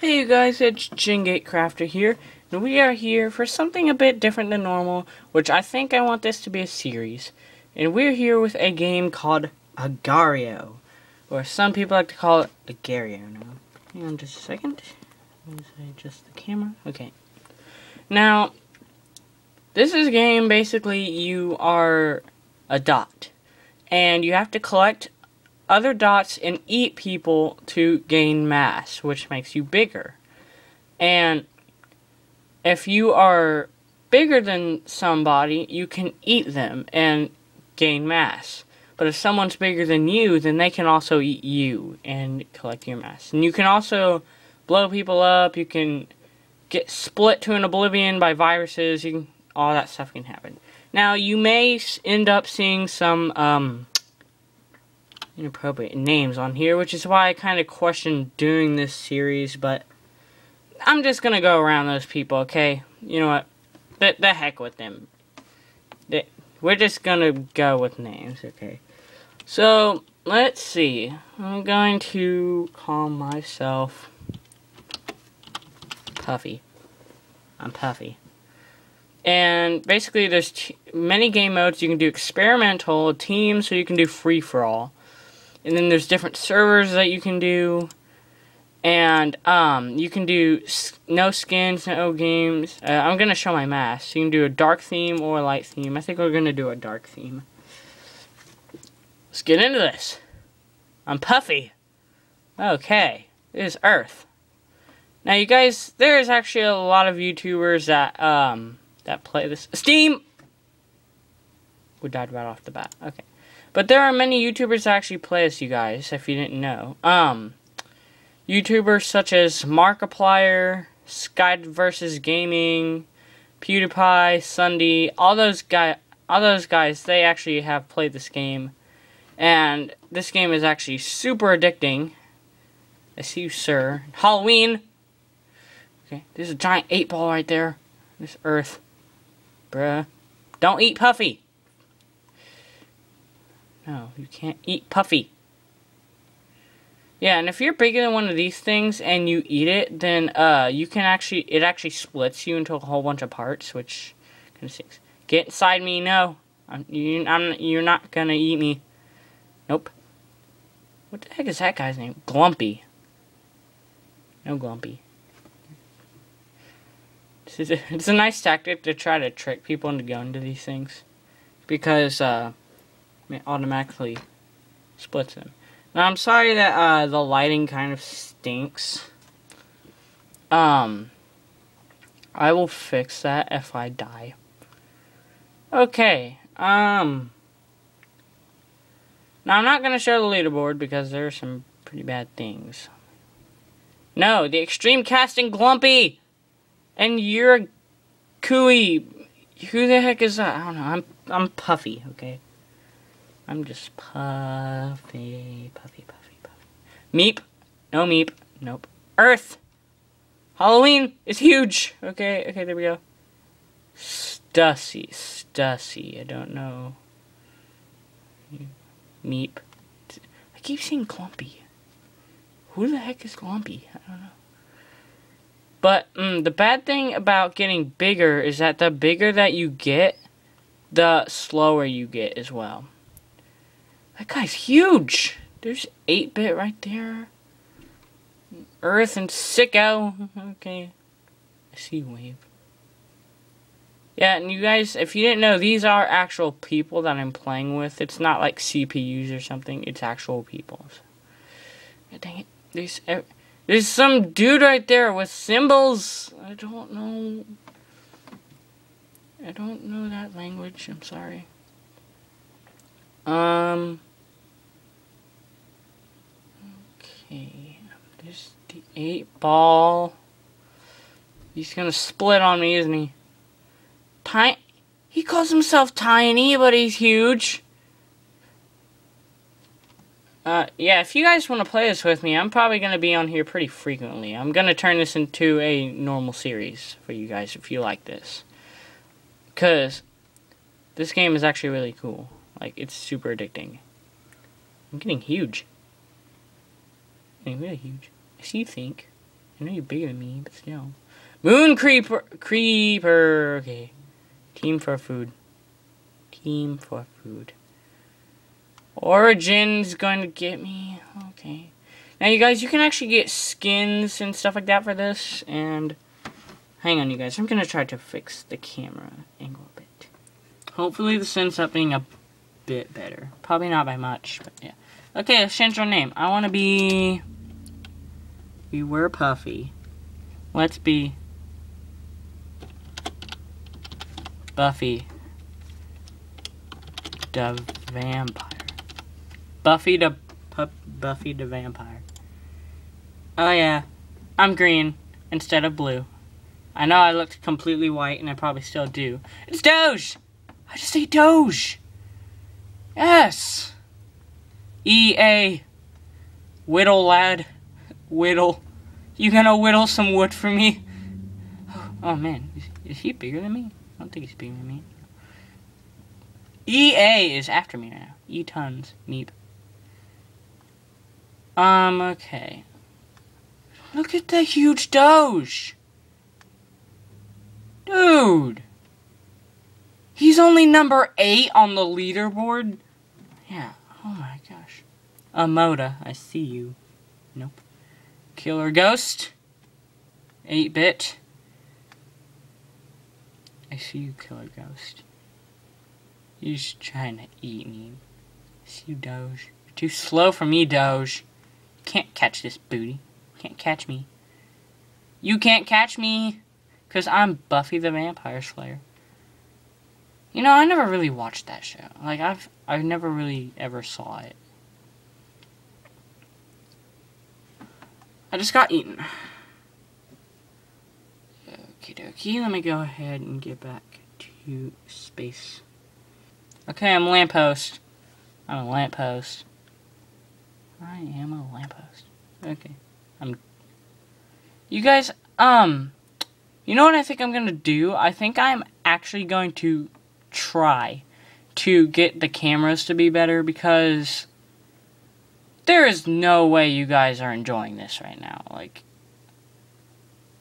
Hey you guys, it's GinnGate Crafter here, and we are here for something a bit different than normal, which I think I want this to be a series. And we're here with a game called Agar.io, or some people like to call it Agar.io now. Hang on just a second. Let me adjust the camera. Okay. Now, this is a game, basically, you are a dot, and you have to collect other dots and eat people to gain mass, which makes you bigger. And if you are bigger than somebody, you can eat them and gain mass. But if someone's bigger than you, then they can also eat you and collect your mass. And you can also blow people up, you can get split to an oblivion by viruses, you can, all that stuff can happen. Now, you may end up seeing some, um, inappropriate names on here, which is why I kind of questioned doing this series, but I'm just gonna go around those people, okay? You know what? The, the heck with them. The, we're just gonna go with names, okay? So, let's see. I'm going to call myself Puffy. I'm Puffy. And basically, there's many game modes. You can do experimental, team, so you can do free for all and then there's different servers that you can do and um, you can do no skins, no games. Uh, I'm gonna show my mask. You can do a dark theme or a light theme. I think we're gonna do a dark theme. Let's get into this. I'm Puffy. Okay, this is Earth. Now, you guys, there is actually a lot of YouTubers that um that play this. Steam. We died right off the bat. Okay. But there are many YouTubers that actually play this, you guys, if you didn't know. Um, YouTubers such as Markiplier, Sky versus Gaming, PewDiePie, SSundee, all those guy, all those guys, they actually have played this game, and this game is actually super addicting. I see you, sir. Halloween. Okay, there's a giant eight ball right there. This Earth, bruh. Don't eat Puffy. No, you can't eat Puffy. Yeah, and if you're bigger than one of these things and you eat it, then uh, you can actually, it actually splits you into a whole bunch of parts, which kind of stinks. Get inside me, no. I'm, you, I'm, you're not gonna eat me. Nope. What the heck is that guy's name? Glumpy. No Glumpy. This is a, it's a nice tactic to try to trick people into going to these things. Because, uh, it automatically splits them. Now, I'm sorry that uh, the lighting kind of stinks. Um, I will fix that if I die. Okay, um... Now, I'm not going to show the leaderboard because there are some pretty bad things. No, the extreme casting Glumpy! And you're a Cooey. Who the heck is that? I don't know. I'm, I'm Puffy, okay? I'm just puffy, puffy, puffy, puffy. Meep. No meep. Nope. Earth. Halloween is huge. Okay, okay, there we go. Stussy, Stussy. I don't know. Meep. I keep seeing Clumpy. Who the heck is Clumpy? I don't know. But mm, the bad thing about getting bigger is that the bigger that you get, the slower you get as well. That guy's huge. There's 8-bit right there. Earth and Sicko. Okay. I see wave. Yeah, and you guys, if you didn't know, these are actual people that I'm playing with. It's not like CPUs or something. It's actual people. God dang it. There's, there's some dude right there with symbols. I don't know. I don't know that language. I'm sorry. Um... Okay, there's the eight ball. He's gonna split on me, isn't he? Tiny. He calls himself tiny, but he's huge. Uh, yeah, if you guys want to play this with me, I'm probably going to be on here pretty frequently. I'm going to turn this into a normal series for you guys if you like this. Because this game is actually really cool. Like, it's super addicting. I'm getting huge really huge. As you think. I know you're bigger than me, but still. Moon Creeper. Creeper. Okay. Team for food. Team for food. Origin's going to get me. Okay. Now, you guys, you can actually get skins and stuff like that for this. And hang on, you guys. I'm going to try to fix the camera angle a bit. Hopefully, this ends up being a bit better. Probably not by much, but yeah. Okay, let's change our name. I want to be... We were Puffy. Let's be... Buffy. The Vampire. Buffy the... pup, Buffy the Vampire. Oh yeah, I'm green instead of blue. I know I looked completely white, and I probably still do. It's Doge! I just say Doge! Yes! EA. Whittle, lad. Whittle. You gonna whittle some wood for me? Oh, man. Is, is he bigger than me? I don't think he's bigger than me. EA is after me now. E tons. Meep. Um, okay. Look at the huge Doge. Dude. He's only number 8 on the leaderboard. Yeah. Oh my gosh. Amoda, I see you. Nope. Killer Ghost. 8-bit. I see you, Killer Ghost. He's trying to eat me. I see you, Doge. You're too slow for me, Doge. You can't catch this booty. Can't catch me. You can't catch me, because I'm Buffy the Vampire Slayer. You know, I never really watched that show. Like, I've, I've never really ever saw it. I just got eaten. Okie dokie, let me go ahead and get back to space. Okay, I'm a lamppost. I'm a lamppost. I am a lamppost. Okay. I'm... You guys, um... You know what I think I'm gonna do? I think I'm actually going to try to get the cameras to be better because there is no way you guys are enjoying this right now. Like,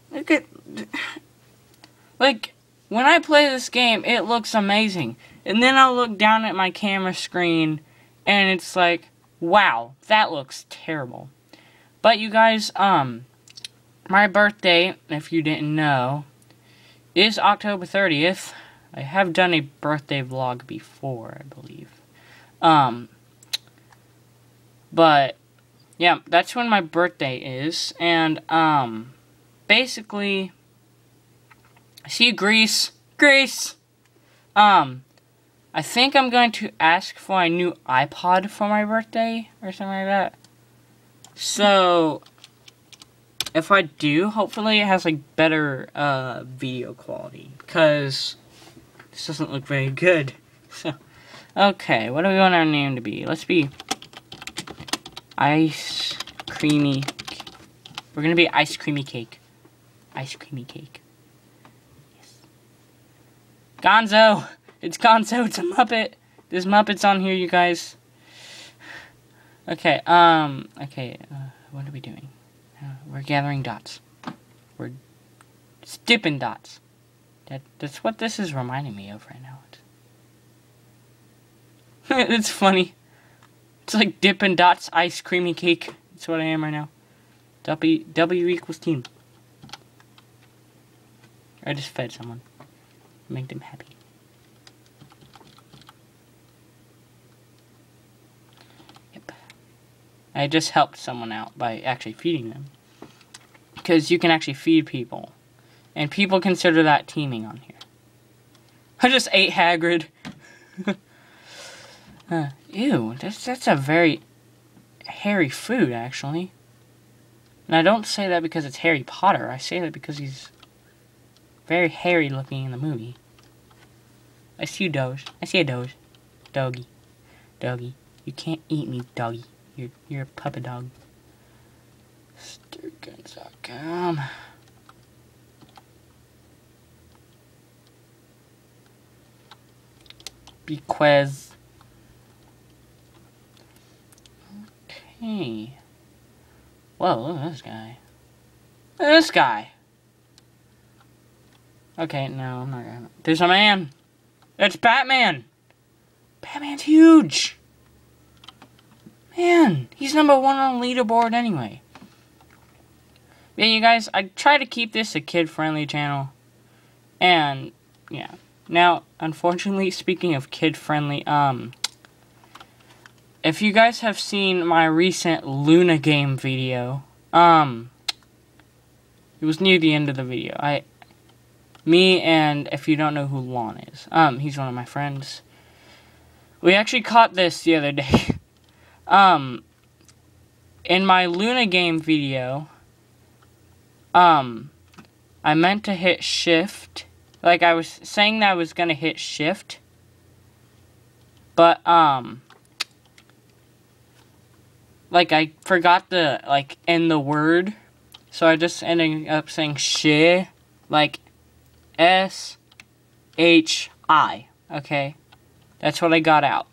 look at, like, when I play this game, it looks amazing. And then I'll look down at my camera screen and it's like, wow, that looks terrible. But you guys, um, my birthday, if you didn't know, is October 30th. I have done a birthday vlog before, I believe. Um, but, yeah, that's when my birthday is. And, um, basically, see Greece. Greece! Um, I think I'm going to ask for a new iPod for my birthday, or something like that. So, if I do, hopefully it has like better uh, video quality because this doesn't look very good. So, okay, what do we want our name to be? Let's be ice creamy. We're gonna be ice creamy cake. Ice creamy cake. Yes. Gonzo, it's Gonzo. It's a Muppet. There's Muppets on here, you guys. Okay, um, okay, uh, what are we doing? Uh, we're gathering dots. We're dipping dots. That, that's what this is reminding me of right now. it's funny. It's like Dippin' dots, ice creamy cake. That's what I am right now. W, w equals team. I just fed someone. Make them happy. Yep. I just helped someone out by actually feeding them. Because you can actually feed people. And people consider that teaming on here. I just ate Hagrid. uh, ew, that's, that's a very hairy food, actually. And I don't say that because it's Harry Potter. I say that because he's very hairy looking in the movie. I see you, Doge. I see a Doge. Doggy. Doggy. You can't eat me, doggy. You're, you're a puppy dog. Sturguns.com. Bequez. Whoa, look at this guy. This guy. Okay, no, I'm not gonna. There's a man. It's Batman. Batman's huge. Man, he's number one on the leaderboard anyway. Yeah, you guys, I try to keep this a kid-friendly channel. And, yeah. Now, unfortunately, speaking of kid-friendly, um... If you guys have seen my recent Luna game video, um... It was near the end of the video. I... Me and, if you don't know who Lon is, um, he's one of my friends. We actually caught this the other day. um, in my Luna game video, um, I meant to hit shift. Like, I was saying that I was to hit shift. But, um, like, I forgot to, like, end the word. So I just ended up saying sh, like, S, H, I, okay? That's what I got out.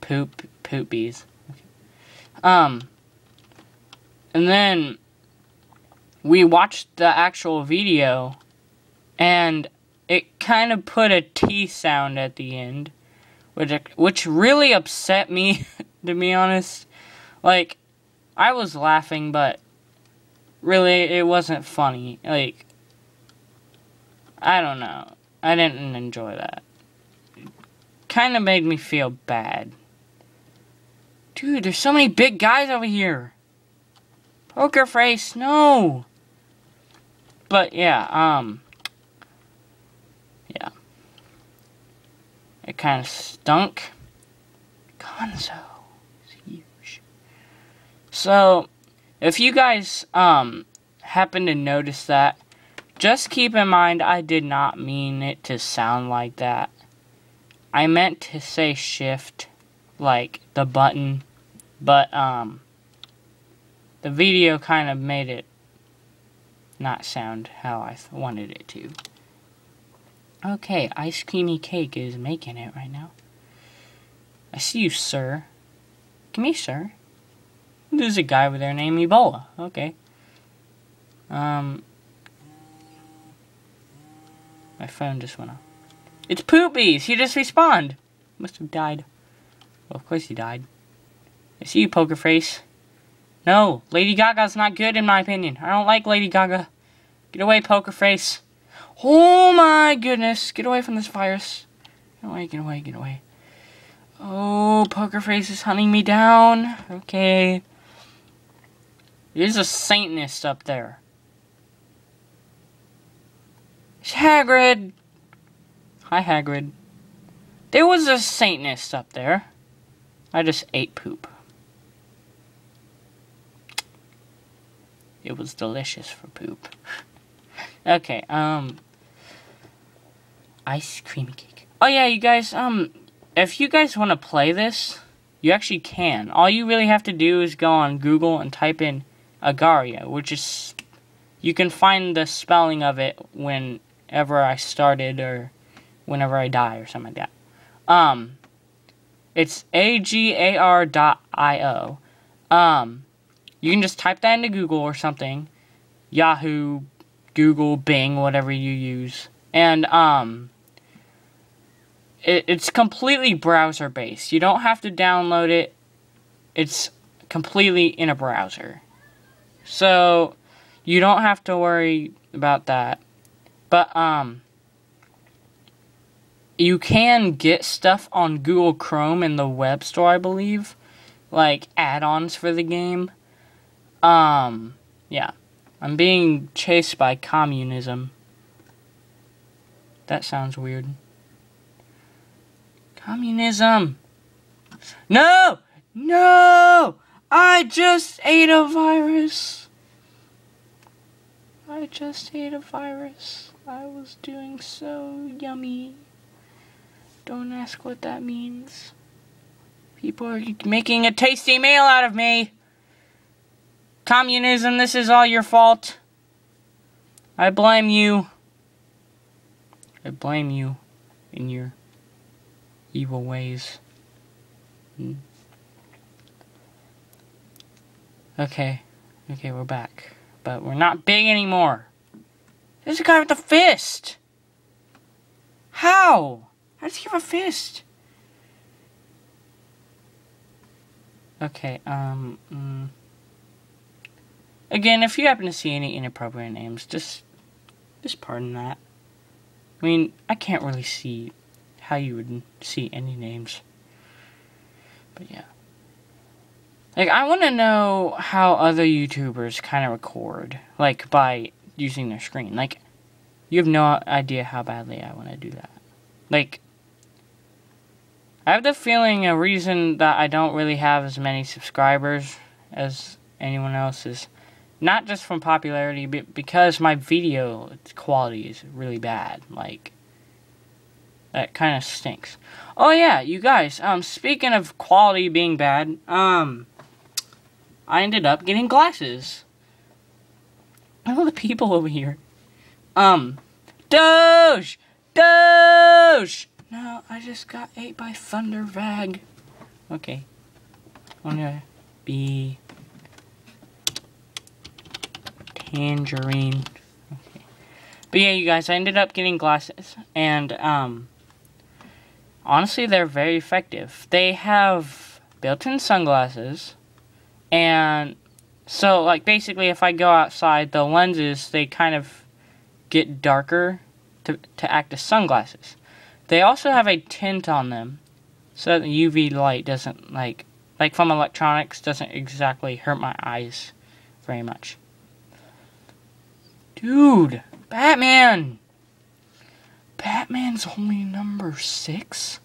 Poop, poopies. Okay. Um, and then we watched the actual video, and it kind of put a T sound at the end, which which really upset me, to be honest. Like, I was laughing, but really, it wasn't funny. Like, I don't know. I didn't enjoy that. Kind of made me feel bad. Dude, there's so many big guys over here. Poker face, no. But yeah, um, yeah, it kind of stunk. Gonzo. So, if you guys um happen to notice that, just keep in mind I did not mean it to sound like that. I meant to say shift, like the button, but um, the video kind of made it not sound how I wanted it to. Okay, Ice Creamy Cake is making it right now. I see you, sir. Come here, sir. There's a guy over there named Ebola. Okay. Um, my phone just went off. It's Poopies! He just respawned! Must have died. Well, of course he died. I see you, Poker Face. No, Lady Gaga's not good in my opinion. I don't like Lady Gaga. Get away, Poker Face. Oh my goodness. Get away from this virus. Get away, get away, get away. Oh, Poker Face is hunting me down. Okay. There's a Satanist up there. It's Hagrid. Hi, Hagrid. There was a Satanist up there. I just ate poop. It was delicious for poop. okay, um... Ice cream cake. Oh yeah, you guys, um... If you guys want to play this, you actually can. All you really have to do is go on Google and type in Agaria, which is... You can find the spelling of it whenever I started or whenever I die or something like that. Um... It's A-G-A-R dot I-O. Um... You can just type that into Google or something. Yahoo, Google, Bing, whatever you use. And, um, it, it's completely browser based. You don't have to download it. It's completely in a browser. So, you don't have to worry about that. But, um, you can get stuff on Google Chrome in the web store, I believe. Like, add-ons for the game. Um, yeah. I'm being chased by communism. That sounds weird. Communism! No! No! I just ate a virus! I just ate a virus. I was doing so yummy. Don't ask what that means. People are making a tasty meal out of me! Communism, this is all your fault. I blame you. I blame you in your evil ways. Hmm. Okay. Okay, we're back. But we're not big anymore. There's a guy with a fist! How? How does he have a fist? Okay, um... Mm. Again, if you happen to see any inappropriate names, just... Just pardon that. I mean, I can't really see how you would see any names. But yeah. Like, I want to know how other YouTubers kind of record, like, by using their screen. Like, you have no idea how badly I want to do that. Like, I have the feeling a reason that I don't really have as many subscribers as anyone else is not just from popularity, but because my video quality is really bad. Like, that kind of stinks. Oh yeah, you guys, um, speaking of quality being bad, um, I ended up getting glasses. All the people over here. Um, Doge! Doge! No, I just got ate by Thunder Vag. Okay. I'm gonna be tangerine. Okay. But yeah, you guys, I ended up getting glasses, and um, honestly, they're very effective. They have built-in sunglasses, and so like basically, if I go outside, the lenses they kind of get darker to to act as sunglasses. They also have a tint on them, so that the UV light doesn't like like from electronics doesn't exactly hurt my eyes very much. Dude, Batman! Batman's only number six?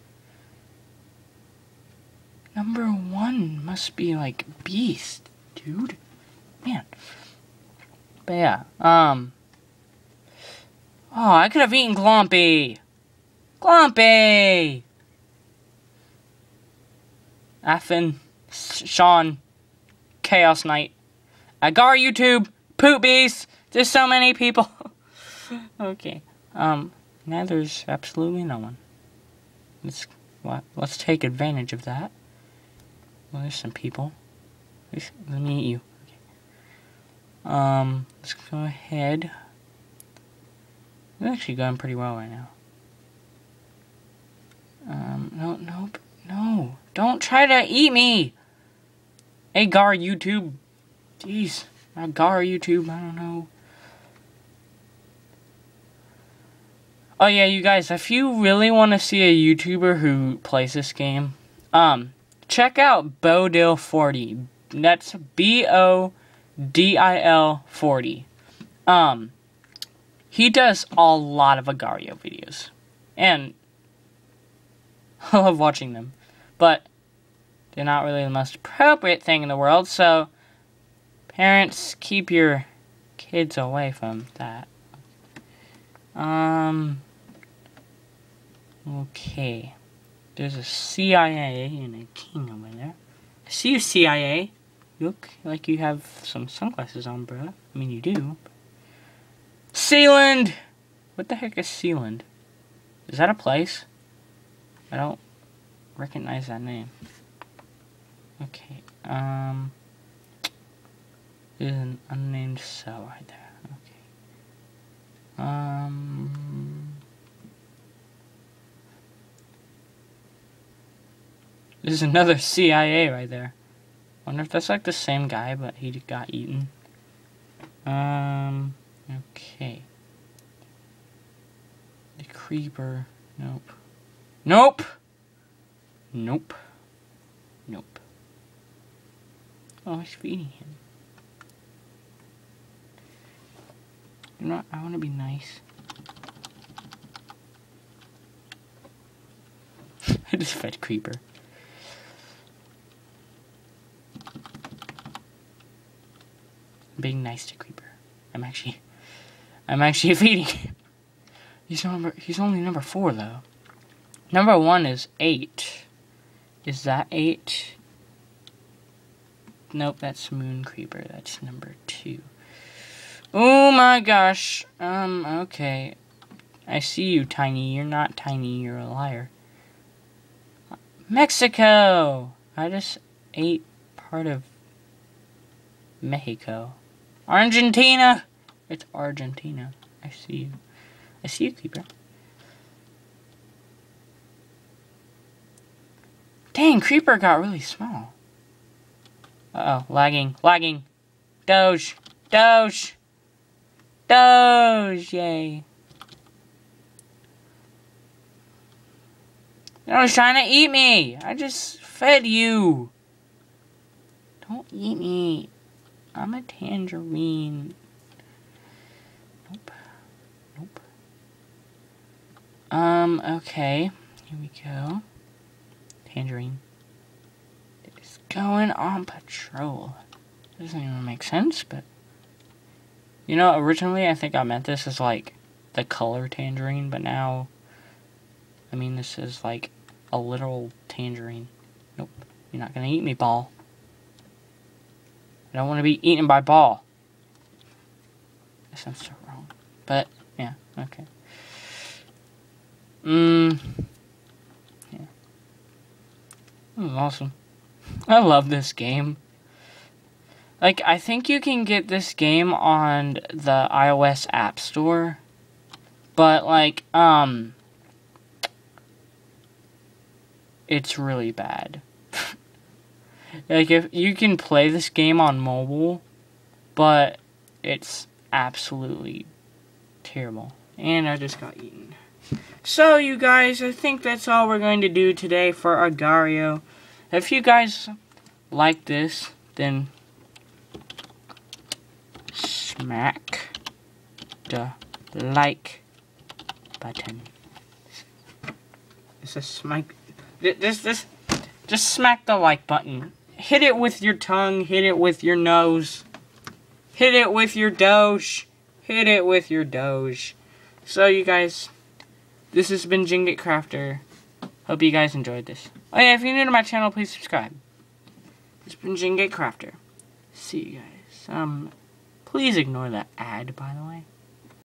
Number one must be like Beast, dude. Man. But yeah, um. Oh, I could have eaten Glompy! Glompy! Affin, Sean, Chaos Knight, Agar YouTube, Poop Beast! There's so many people. okay. Um, now there's absolutely no one. Let's let's take advantage of that. Well, there's some people. Let's, me eat you. Okay. Um, let's go ahead. It's actually going pretty well right now. Um, no, nope, no. Don't try to eat me! Agar YouTube. Jeez. Agar YouTube, I don't know. Oh yeah, you guys, if you really want to see a YouTuber who plays this game, um, check out Bodil40. That's B O D I L 40. Um, he does a lot of Agar.io videos. And I love watching them. But they're not really the most appropriate thing in the world, so parents keep your kids away from that. Um Okay. There's a CIA and a king over there. I see you, CIA. You look like you have some sunglasses on, bro. I mean, you do. Sealand! What the heck is Sealand? Is that a place? I don't recognize that name. Okay, um... There's an unnamed cell right there. Okay. Um... There's another CIA right there. Wonder if that's like the same guy, but he got eaten. Um, okay. The creeper. Nope. Nope! Nope. Nope. Oh, he's feeding him. You know, I want to be nice. I just fed creeper. Being nice to Creeper. I'm actually, I'm actually feeding him. He's number, he's only number four though. Number one is eight. Is that eight? Nope, that's Moon Creeper. That's number two. Oh my gosh. Um, okay. I see you, Tiny. You're not Tiny. You're a liar. Mexico! I just ate part of Mexico. Argentina! It's Argentina. I see you. I see you, Creeper. Dang, Creeper got really small. Uh-oh, lagging, lagging. Doge, Doge, Doge, yay. No, he's trying to eat me. I just fed you. Don't eat me. I'm a tangerine. Nope. Nope. Um, okay. Here we go. Tangerine. It's going on patrol. Doesn't even make sense, but... You know, originally I think I meant this as, like, the color tangerine, but now... I mean, this is, like, a literal tangerine. Nope. You're not gonna eat me, ball. I don't want to be eaten by ball. That sounds so wrong. But, yeah, okay. Mmm. Yeah. This is awesome. I love this game. Like, I think you can get this game on the iOS App Store. But, like, um... It's really bad. Like, if you can play this game on mobile, but it's absolutely terrible. And I just got eaten. So, you guys, I think that's all we're going to do today for Agar.io. If you guys like this, then smack the like button. This is smack. This this just smack the like button hit it with your tongue, hit it with your nose, hit it with your doge, hit it with your doge. So you guys, this has been GinnGate Crafter. Hope you guys enjoyed this. Oh yeah, if you're new to my channel, please subscribe. It's been GinnGate Crafter. See you guys. Um, please ignore that ad, by the way.